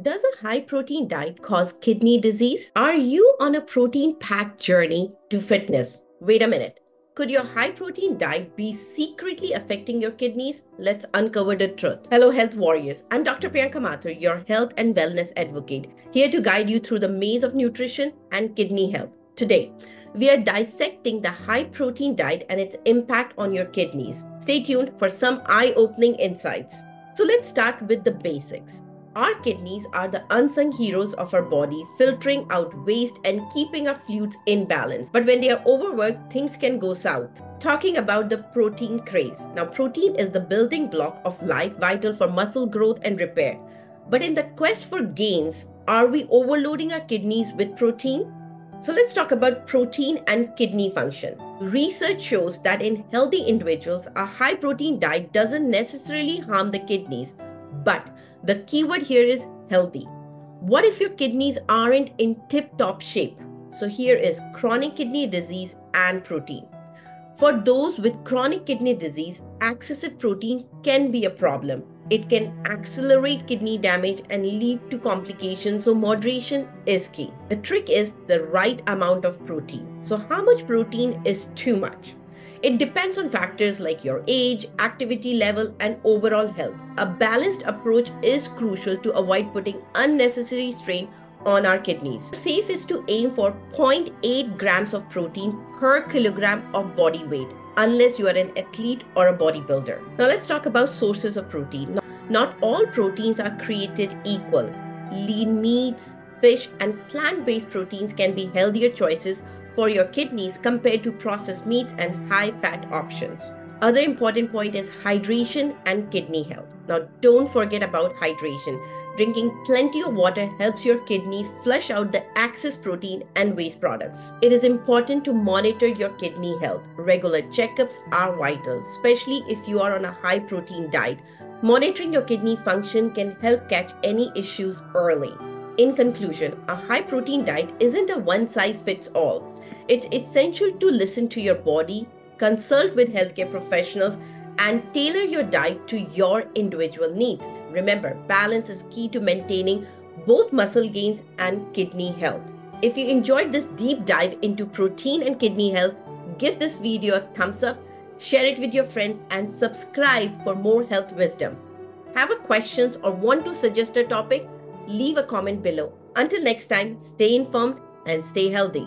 Does a high protein diet cause kidney disease? Are you on a protein packed journey to fitness? Wait a minute. Could your high protein diet be secretly affecting your kidneys? Let's uncover the truth. Hello, health warriors. I'm Dr. Priyanka Mathur, your health and wellness advocate, here to guide you through the maze of nutrition and kidney health. Today, we are dissecting the high protein diet and its impact on your kidneys. Stay tuned for some eye opening insights. So, let's start with the basics. Our kidneys are the unsung heroes of our body, filtering out waste and keeping our fluids in balance. But when they are overworked, things can go south. Talking about the protein craze. Now, protein is the building block of life, vital for muscle growth and repair. But in the quest for gains, are we overloading our kidneys with protein? So let's talk about protein and kidney function. Research shows that in healthy individuals, a high protein diet doesn't necessarily harm the kidneys, but the keyword here is healthy. What if your kidneys aren't in tip top shape? So, here is chronic kidney disease and protein. For those with chronic kidney disease, excessive protein can be a problem. It can accelerate kidney damage and lead to complications, so moderation is key. The trick is the right amount of protein. So, how much protein is too much? It depends on factors like your age, activity level, and overall health. A balanced approach is crucial to avoid putting unnecessary strain on our kidneys. Safe is to aim for 0.8 grams of protein per kilogram of body weight, unless you are an athlete or a bodybuilder. Now, let's talk about sources of protein. Not all proteins are created equal. Lean meats, fish, and plant based proteins can be healthier choices for your kidneys compared to processed meats and high fat options. Other important point is hydration and kidney health. Now, don't forget about hydration. Drinking plenty of water helps your kidneys flush out the excess protein and waste products. It is important to monitor your kidney health. Regular checkups are vital, especially if you are on a high protein diet. Monitoring your kidney function can help catch any issues early. In conclusion, a high protein diet isn't a one size fits all. It's essential to listen to your body, consult with healthcare professionals, and tailor your diet to your individual needs. Remember, balance is key to maintaining both muscle gains and kidney health. If you enjoyed this deep dive into protein and kidney health, give this video a thumbs up, share it with your friends, and subscribe for more health wisdom. Have a questions or want to suggest a topic? Leave a comment below. Until next time, stay informed and stay healthy.